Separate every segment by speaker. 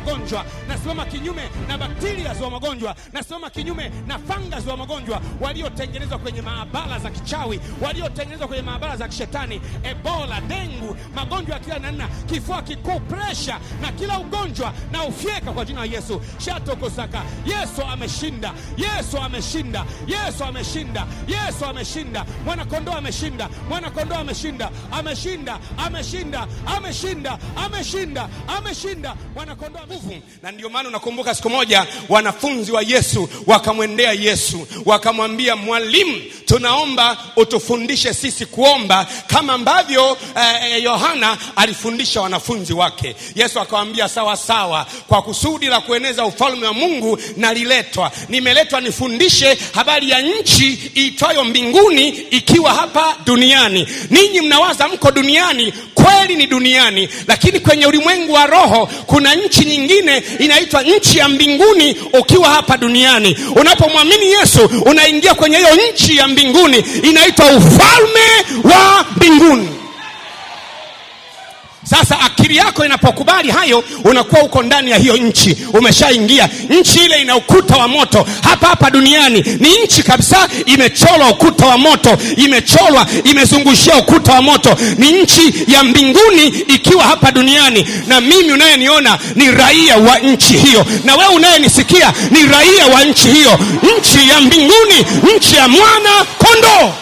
Speaker 1: magonjwa, nasimama kinyume na bakteria wa magonjwa, nasimama kinyume na fungus wa magonjwa waliotengenezwa kwenye maabara za kichawi, waliotengenezwa kwenye maabara za kishetani, Ebola, dengu, magonjwa ya kila namna, kifua kikuu, presha na kila ugonjwa na ufyeka kwa jina la Yesu. shatokosaka. Yesu ameshinda, Yesu ameshinda, Yesu ameshinda, Yesu ameshinda, mwana kondoo ameshinda, mwana kondoo ameshinda, ameshinda, ameshinda, ameshinda, ameshinda, ameshinda, mwana kondoo nguvu. Na ndio maana unakumbuka siku moja wanafunzi wa Yesu wakamwendea Yesu wakamwambia, mwalimu, tunaomba utufundishe sisi kuomba kama ambavyo Yohana eh, Yohana alifundisha wanafunzi wake. Yesu akawaambia, sawa sawa, kwa kusudi la kueneza ufalme wa Mungu naliletwa, nimeletwa nifundishe habari ya nchi iitwayo mbinguni ikiwa hapa duniani. Ninyi mnawaza mko duniani, kweli ni duniani, lakini kwenye ulimwengu wa roho kuna nchi nyingine inaitwa nchi ya mbinguni ukiwa hapa duniani. Unapomwamini Yesu unaingia kwenye hiyo nchi ya mbinguni inaitwa ufalme wa mbinguni. Sasa akili yako inapokubali hayo, unakuwa uko ndani ya hiyo nchi, umeshaingia nchi ile. Ina ukuta wa moto hapa hapa duniani, ni nchi kabisa, imecholwa ukuta wa moto, imecholwa, imezungushia ukuta wa moto. Ni nchi ya mbinguni ikiwa hapa duniani, na mimi unayeniona ni raia wa nchi hiyo, na wewe unayenisikia ni raia wa nchi hiyo, nchi ya mbinguni, nchi ya mwana kondoo.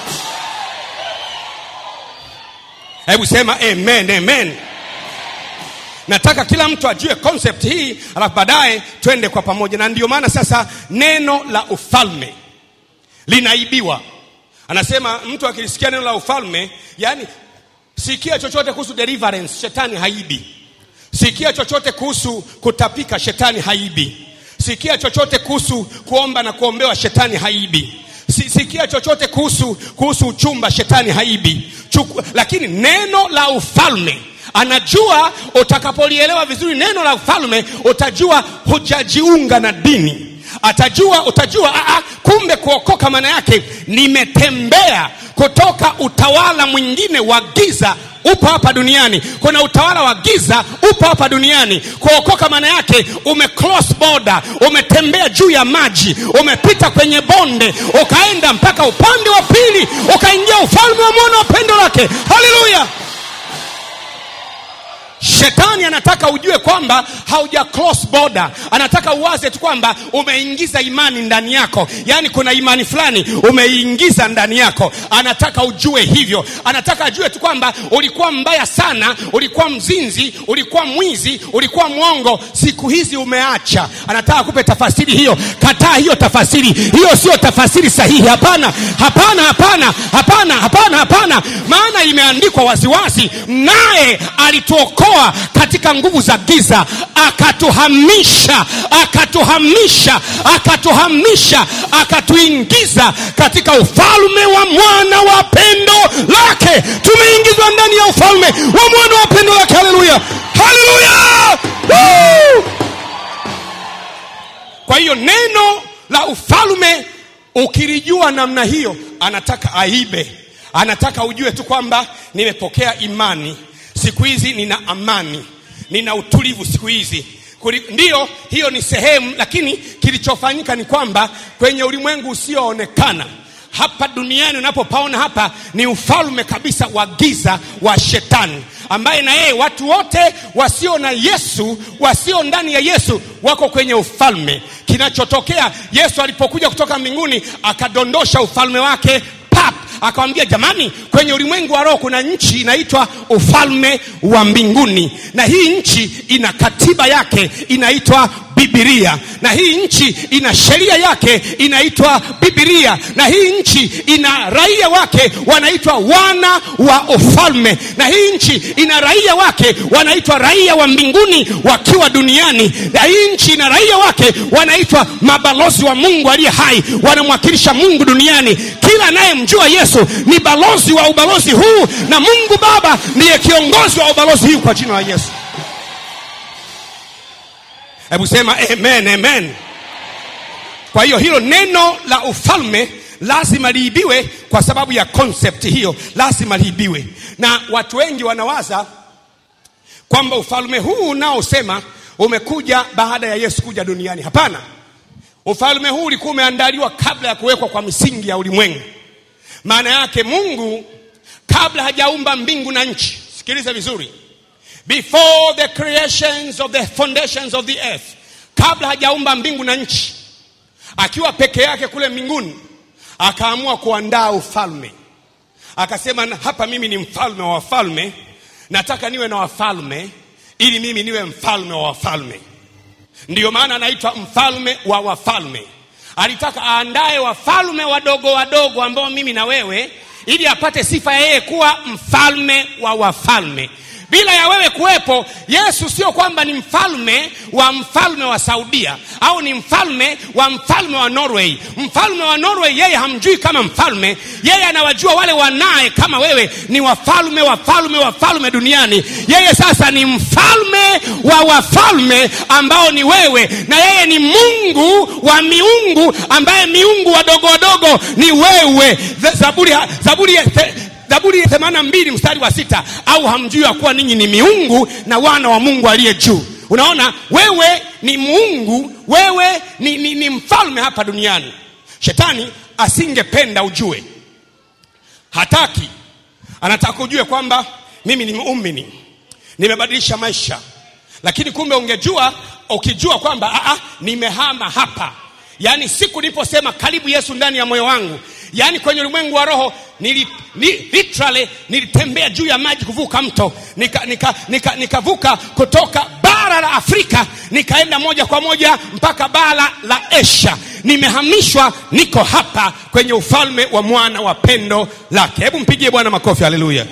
Speaker 1: Hebu sema amen, amen. Nataka kila mtu ajue concept hii, alafu baadaye twende kwa pamoja. Na ndio maana sasa neno la ufalme linaibiwa. Anasema mtu akilisikia neno la ufalme, yani sikia chochote kuhusu deliverance, shetani haibi. Sikia chochote kuhusu kutapika, shetani haibi. Sikia chochote kuhusu kuomba na kuombewa, shetani haibi. Sikia chochote kuhusu kuhusu uchumba, shetani haibi. Chuku, lakini neno la ufalme anajua utakapolielewa vizuri neno la ufalme utajua hujajiunga na dini atajua utajua aa, kumbe kuokoka maana yake nimetembea kutoka utawala mwingine wa giza upo hapa duniani. Kuna utawala wa giza upo hapa duniani. Kuokoka maana yake ume cross border umetembea juu ya maji umepita kwenye bonde ukaenda mpaka upande wa pili ukaingia ufalme wa mwana wa pendo lake. Haleluya Shetani anataka ujue kwamba hauja cross border, anataka uwaze tu kwamba umeingiza imani ndani yako, yaani kuna imani fulani umeingiza ndani yako. Anataka ujue hivyo, anataka ajue tu kwamba ulikuwa mbaya sana, ulikuwa mzinzi, ulikuwa mwizi, ulikuwa mwongo, siku hizi umeacha. Anataka kupe tafasiri hiyo. Kataa hiyo tafasiri, hiyo sio tafasiri sahihi. Hapana, hapana, hapana, hapana, hapana, hapana, maana imeandikwa waziwazi, naye alituokoa katika nguvu za giza akatuhamisha akatuhamisha akatuhamisha akatuingiza katika ufalme wa mwana wa pendo lake. Tumeingizwa ndani ya ufalme wa mwana wa pendo lake. Haleluya! Haleluya! Kwa hiyo neno la ufalme ukilijua namna hiyo anataka aibe. Anataka ujue tu kwamba nimepokea imani siku hizi nina amani nina utulivu siku hizi. Ndiyo hiyo ni sehemu lakini kilichofanyika ni kwamba kwenye ulimwengu usioonekana hapa duniani unapopaona hapa ni ufalme kabisa wa giza wa shetani ambaye na yeye watu wote wasio na yesu wasio ndani ya yesu wako kwenye ufalme. Kinachotokea yesu alipokuja kutoka mbinguni akadondosha ufalme wake akawambia jamani kwenye ulimwengu wa roho kuna nchi inaitwa ufalme wa mbinguni. Na hii nchi ina katiba yake inaitwa bibilia na hii nchi ina sheria yake inaitwa bibilia na hii nchi ina raia wake wanaitwa wana wa ufalme. Na hii nchi ina raia wake wanaitwa raia wa mbinguni wakiwa duniani. Na hii nchi ina raia wake wanaitwa mabalozi wa mungu aliye hai wanamwakilisha mungu duniani. Kila anayemjua yesu ni balozi wa ubalozi huu na mungu baba ndiye kiongozi wa ubalozi huu kwa jina la yesu hebu sema amen amen. Kwa hiyo hilo neno la ufalme lazima liibiwe kwa sababu ya concept hiyo. Lazima liibiwe. Na watu wengi wanawaza kwamba ufalme huu unaosema umekuja baada ya Yesu kuja duniani. Hapana, ufalme huu ulikuwa umeandaliwa kabla ya kuwekwa kwa misingi ya ulimwengu. Maana yake Mungu kabla hajaumba mbingu na nchi, sikiliza vizuri, before the creations of the foundations of the earth, kabla hajaumba mbingu na nchi, akiwa peke yake kule mbinguni, akaamua kuandaa ufalme. Akasema, hapa mimi ni mfalme wa wafalme, nataka niwe na wafalme ili mimi niwe mfalme wa wafalme. Ndiyo maana anaitwa mfalme wa wafalme. Alitaka aandae wafalme wadogo wadogo ambao mimi na wewe, ili apate sifa ya yeye kuwa mfalme wa wafalme. Bila ya wewe kuwepo, Yesu sio kwamba ni mfalme wa mfalme wa Saudia au ni mfalme wa mfalme wa Norway. Mfalme wa Norway yeye hamjui kama mfalme, yeye anawajua wale wanaye kama wewe ni wafalme wafalme wafalme duniani. Yeye sasa ni mfalme wa wafalme ambao ni wewe, na yeye ni Mungu wa miungu ambaye miungu wadogo wadogo ni wewe. Zaburi, Zaburi Zaburi ya 82 mstari wa sita, au hamjui ya kuwa ninyi ni miungu na wana wa Mungu aliye juu. Unaona, wewe ni Mungu, wewe ni, ni, ni mfalme hapa duniani. Shetani asingependa ujue, hataki, anataka ujue kwamba mimi ni muumini, nimebadilisha maisha, lakini kumbe ungejua, ukijua kwamba aa, nimehama hapa. Yaani siku niliposema karibu Yesu ndani ya moyo wangu, yaani kwenye ulimwengu wa roho nili, ni, literally nilitembea juu ya maji kuvuka mto, nikavuka nika, nika, nika kutoka bara la Afrika nikaenda moja kwa moja mpaka bara la Asia. Nimehamishwa, niko hapa kwenye ufalme wa mwana wa pendo lake. Hebu mpigie Bwana makofi, haleluya!